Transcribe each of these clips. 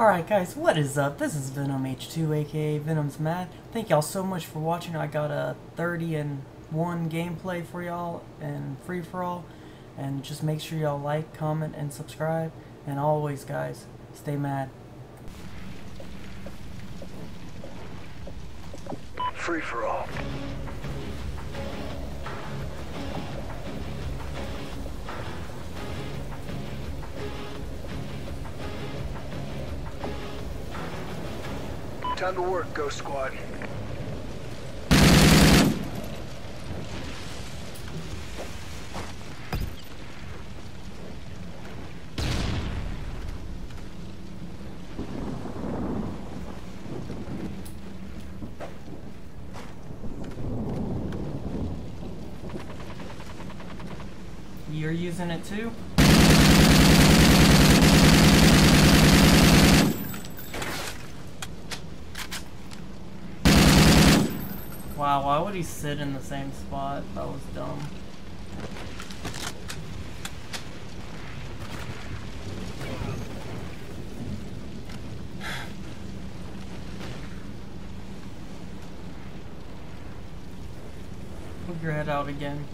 Alright guys, what is up? This is Venom H2 aka Venom's Mad. Thank y'all so much for watching. I got a 30 and 1 gameplay for y'all and free for all. And just make sure y'all like, comment, and subscribe. And always guys, stay mad. Free for all. Time to work, Ghost Squad. You're using it too? Why would he sit in the same spot? That was dumb. Put your head out again.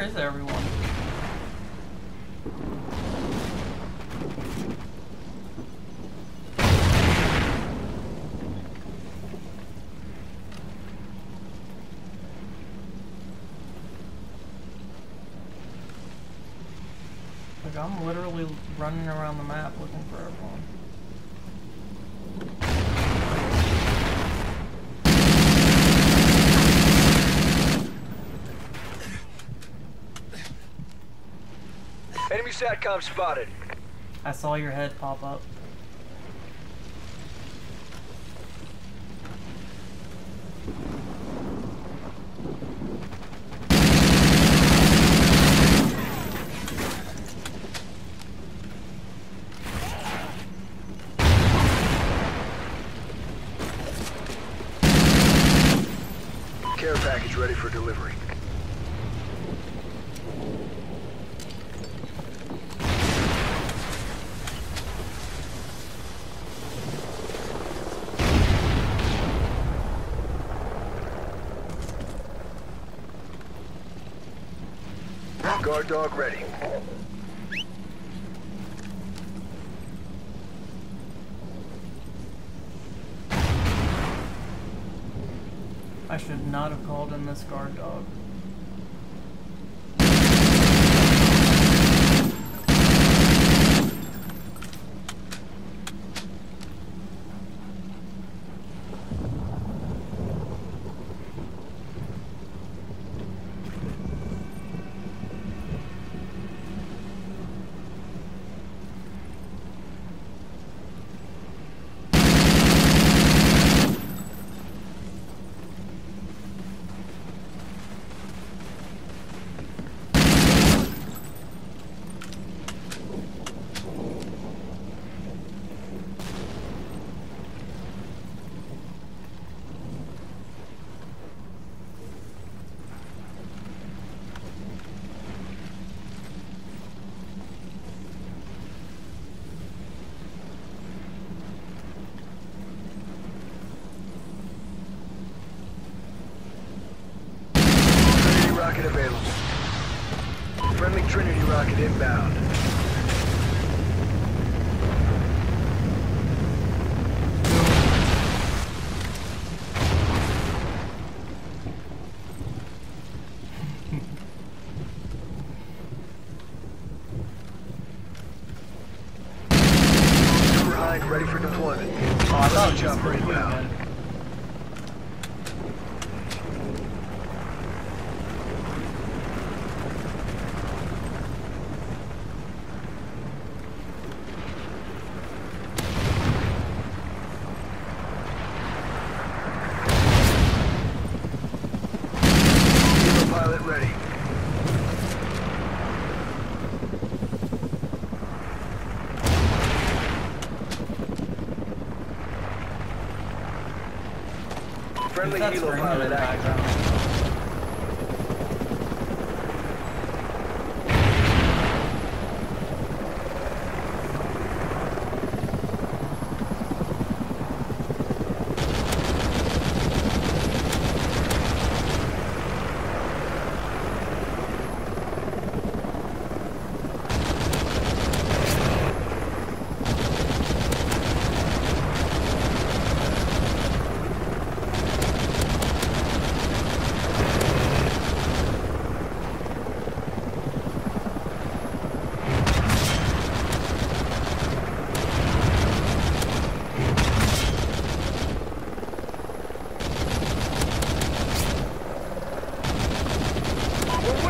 Where is everyone? Like I'm literally running around the map looking for everyone. Enemy SATCOM spotted. I saw your head pop up. Care package ready for delivery. Guard dog ready. I should not have called in this guard dog. Trinity rocket available. Friendly Trinity rocket inbound. Ready for deployment. Was chopper inbound. good. Helo pilot ready. Friendly helo pilot active.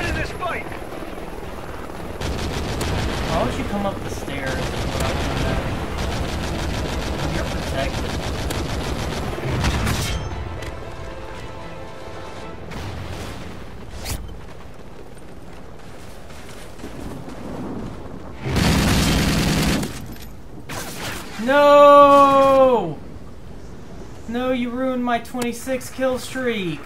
Winning this fight! Why would you come up the stairs? I wanna know. You're protected. No! No, you ruined my 26 kill streak.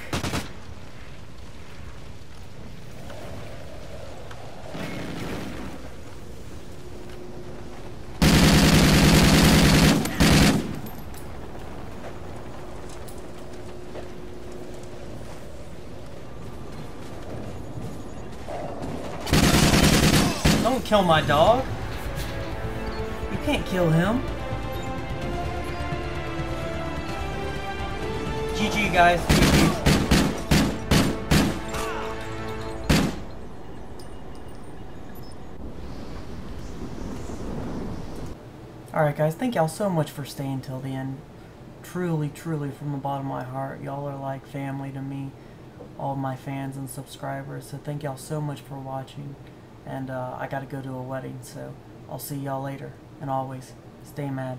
Kill my dog. You can't kill him. GG, guys. Alright, guys. Thank y'all so much for staying till the end. Truly, truly, from the bottom of my heart, y'all are like family to me. All my fans and subscribers. So thank y'all so much for watching. And uh, I gotta go to a wedding, so I'll see y'all later. And always, stay mad.